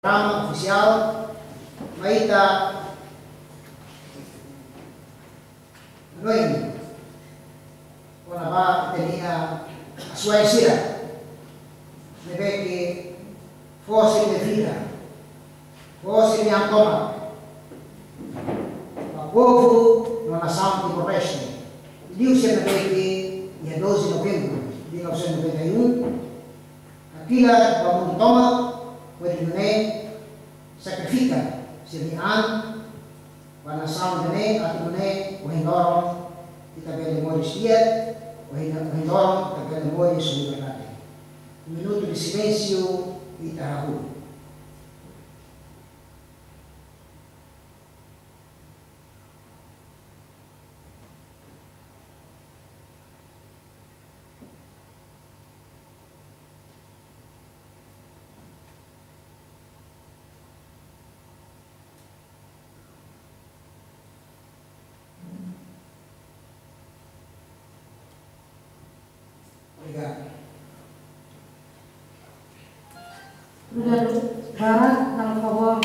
programa oficial maita ano yun kung na ba tenia aswai sira nebe que fosse de vida fosse de antoma o povo na nação de Borreste Deus se nebe que dia 12 de novembro de 1991 aquila vamos tomar pwede ne fica semear para nação de nem a tu nem o rendoro e também de mores dia o rendoro também de mores o minuto de silêncio e tarahu. Tá Enggak. Sudah Barat, Al-Fawar,